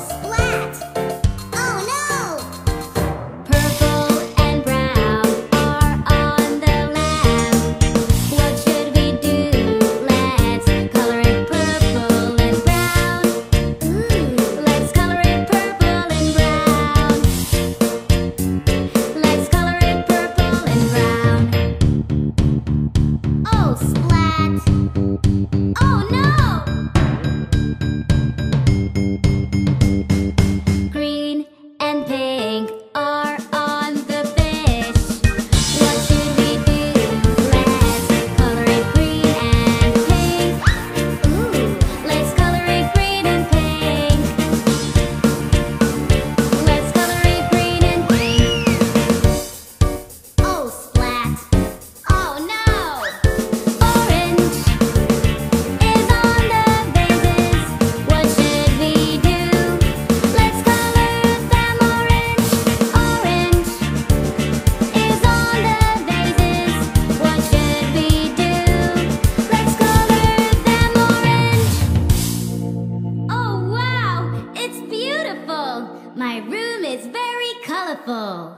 Splat! My room is very colorful.